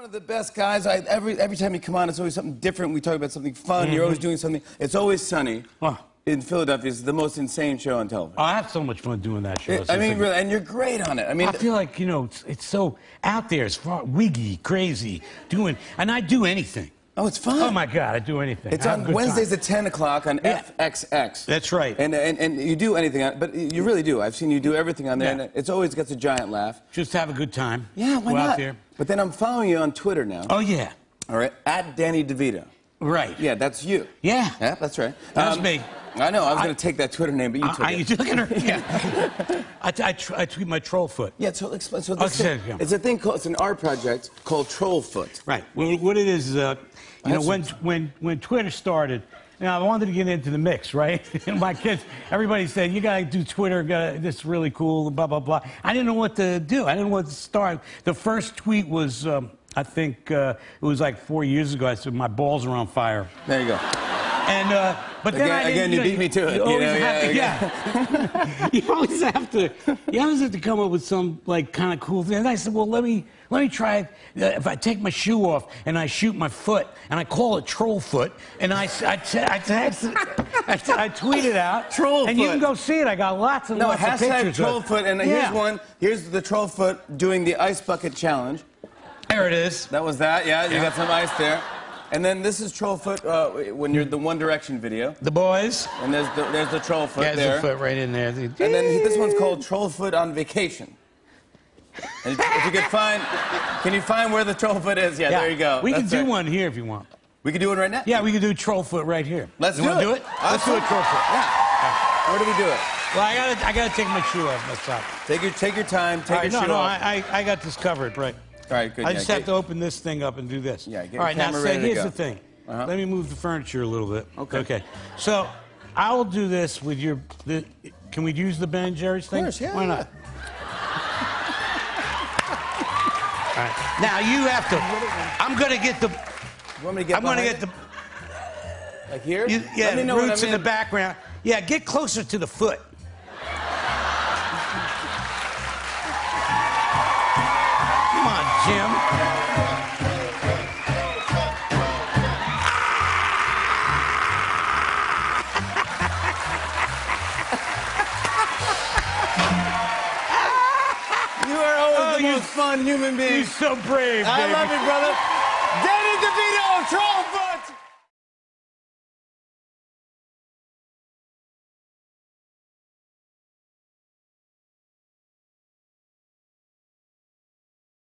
one of the best guys. I, every every time you come on, it's always something different. We talk about something fun. You're always mm-hmm. doing something. It's always sunny. Oh. In Philadelphia, it's the most insane show on television. Oh, I have so much fun doing that show. It- I mean, really, and you're great on it. I mean, I feel like you know it's, it's so out there. It's far, wiggy, crazy, doing, and I do anything. Oh, it's fun. Oh my God, I do anything. It's on Wednesdays time. at 10 o'clock on Yeah. FXX. That's right. And, and and you do anything, on, but you really do. I've seen you do everything on there, Yeah. and it's always gets a giant laugh. Just have a good time. Yeah, why Go not? out there. But then I'm following you on Twitter now. Oh yeah, All right, at Danny DeVito. right. Yeah, that's you. Yeah. Yeah, that's right. That's Um, me. I know. I was going to take that Twitter name, but you took I, it. you at her. Yeah. I, I, tr- I tweet my troll foot. Yeah, so explain. So this Okay, thing- yeah. it's a thing called it's an art project called Troll Foot. Right. Well, what it is, uh, you know, when when when Twitter started, know, I wanted to get into the mix, right? and my kids, everybody said, "You gotta do Twitter. Gotta, this is really cool." Blah blah blah. I didn't know what to do. I didn't know what to start. The first tweet was, um, I think, uh, it was like four years ago. I said, "My balls are on fire." There you go. And uh, but then Again- I again, you know, beat me to it, you always know, have yeah, to, yeah. you always have to. You always have to come up with some like kind of cool thing. And I said, well, let me let me try. it. Uh, if I take my shoe off and I shoot my foot and I call it troll foot and I I t- I, text, I, t- I tweet it out. Troll And you can go see it. I got lots and No, lots of hashtag pictures. of it. Trollfoot, and Yeah. here's one. Here's the troll foot doing the ice bucket challenge. There it is. That was that. Yeah, you Yeah. got some ice there. And then this is Trollfoot uh, when you're the One Direction video, The boys. and there's the, there's the Trollfoot Yeah, there. there's a foot right in there. And then this one's called Trollfoot on Vacation. And if you could find, can you find where the Trollfoot is? Yeah, Yeah. there you go. We can do right. one here if you want. We can do it right now. Yeah, we can do troll foot right here. Let's you do it. do it? Let's do it troll foot. Yeah. Where do we do it? Well, I gotta, I gotta take my shoe off. All. Take your take your time. Take right, your no, shoe no, off. I, I, I got this covered, right? All right, good. I yeah, just get- have to open this thing up and do this. Yeah, get All your right, now, camera so ready to here's go. the thing. Uh-huh. Let me move the furniture a little bit. Okay. Okay. So I will do this with your. The, can we use the Ben and Jerry's thing? course, yeah, Why not? All right. Now you have to. I'm gonna get the. You want me to get I'm gonna behind get the. it? like here. You, yeah, Let me know when roots I'm in the background. Yeah, get closer to the foot. Jim. You are always Oh, the most fun human being. You're so brave, I baby. love you, brother. Danny DeVito, Trollfoot.